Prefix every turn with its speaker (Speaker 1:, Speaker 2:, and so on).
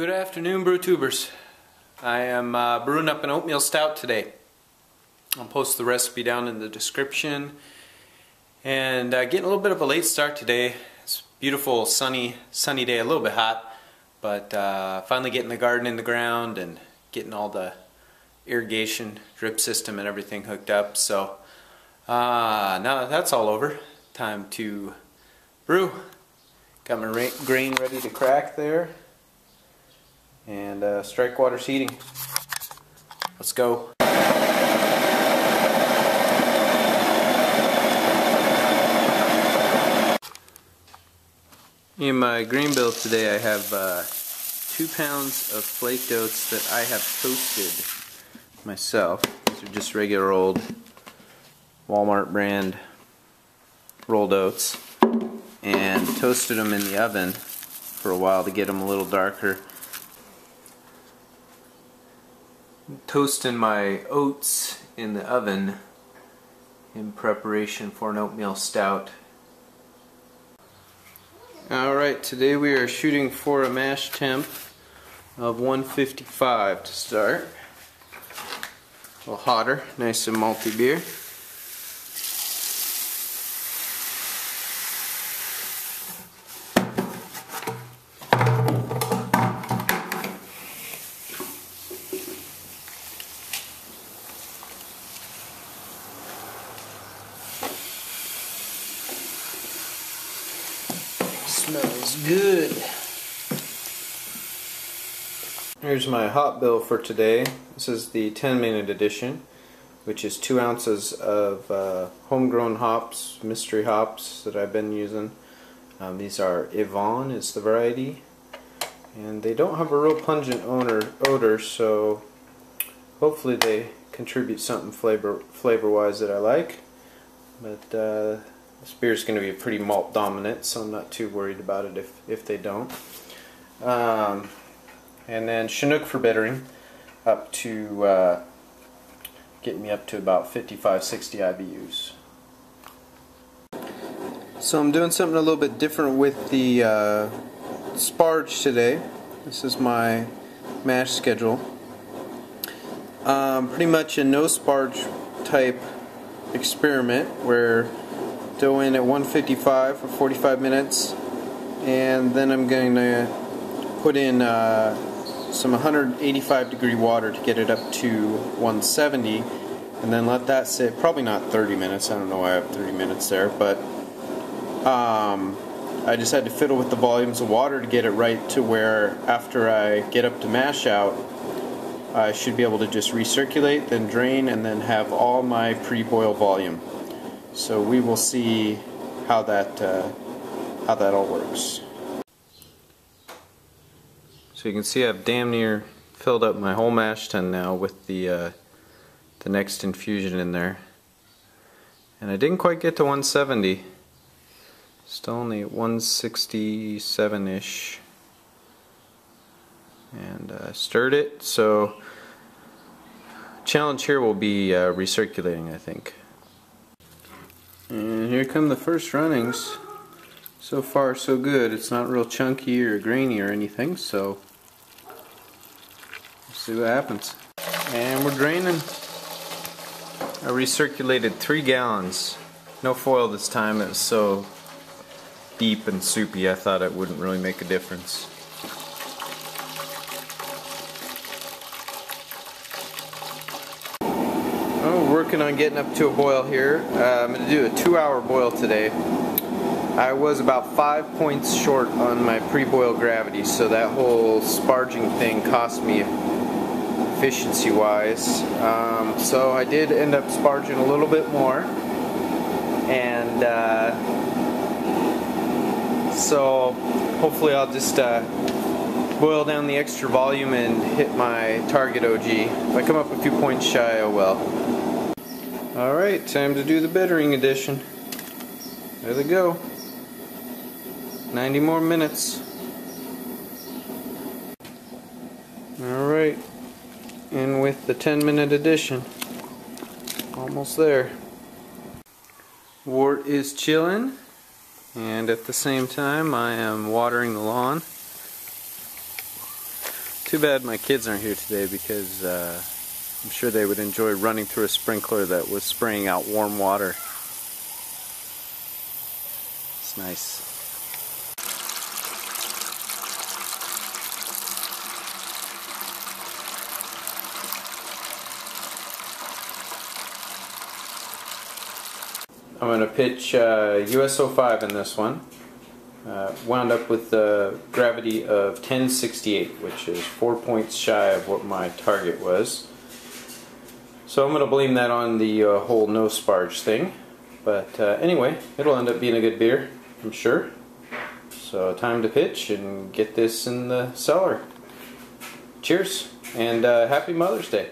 Speaker 1: Good afternoon, brew tubers. I am uh, brewing up an oatmeal stout today. I'll post the recipe down in the description. And uh, getting a little bit of a late start today. It's beautiful sunny, sunny day, a little bit hot, but uh, finally getting the garden in the ground and getting all the irrigation drip system and everything hooked up. So uh, now that that's all over, time to brew. Got my grain ready to crack there and uh, strike water's heating. Let's go. In my grain bill today I have uh, two pounds of flaked oats that I have toasted myself. These are just regular old Walmart brand rolled oats and toasted them in the oven for a while to get them a little darker toasting my oats in the oven in preparation for an oatmeal stout. Alright, today we are shooting for a mash temp of 155 to start. A little hotter, nice and malty beer. Smells good. Here's my hop bill for today. This is the 10 minute addition, which is 2 ounces of uh, homegrown hops, mystery hops that I've been using. Um, these are Yvon is the variety. And they don't have a real pungent odor, odor so hopefully they contribute something flavor flavor wise that I like. But uh, this beer is going to be pretty malt dominant, so I'm not too worried about it if, if they don't. Um, and then Chinook for bittering, up to uh, getting me up to about 55-60 IBUs. So I'm doing something a little bit different with the uh, sparge today. This is my mash schedule. Um, pretty much a no sparge type experiment where dough in at 155 for 45 minutes. And then I'm going to put in uh, some 185 degree water to get it up to 170 and then let that sit probably not 30 minutes. I don't know why I have 30 minutes there but um, I just had to fiddle with the volumes of water to get it right to where after I get up to mash out I should be able to just recirculate then drain and then have all my pre-boil volume so we will see how that uh, how that all works. So you can see I've damn near filled up my whole mash tun now with the uh, the next infusion in there. And I didn't quite get to 170. Still only 167-ish. And uh, stirred it, so challenge here will be uh, recirculating I think. And here come the first runnings. So far so good. It's not real chunky or grainy or anything, so see what happens. And we're draining. I recirculated three gallons. No foil this time. It was so deep and soupy I thought it wouldn't really make a difference. Working on getting up to a boil here. Uh, I'm going to do a two hour boil today. I was about five points short on my pre-boil gravity, so that whole sparging thing cost me efficiency wise. Um, so I did end up sparging a little bit more. And uh, so hopefully I'll just uh, boil down the extra volume and hit my target OG. If I come up a few points shy, oh well. Alright, time to do the bittering addition. There they go. 90 more minutes. Alright, and with the 10 minute addition. Almost there. Wort is chilling, and at the same time I am watering the lawn. Too bad my kids aren't here today because uh, I'm sure they would enjoy running through a sprinkler that was spraying out warm water. It's nice. I'm going to pitch uh, US-05 in this one. Uh, wound up with a gravity of 1068, which is four points shy of what my target was. So I'm going to blame that on the uh, whole no sparge thing. But uh, anyway, it'll end up being a good beer, I'm sure. So time to pitch and get this in the cellar. Cheers, and uh, happy Mother's Day.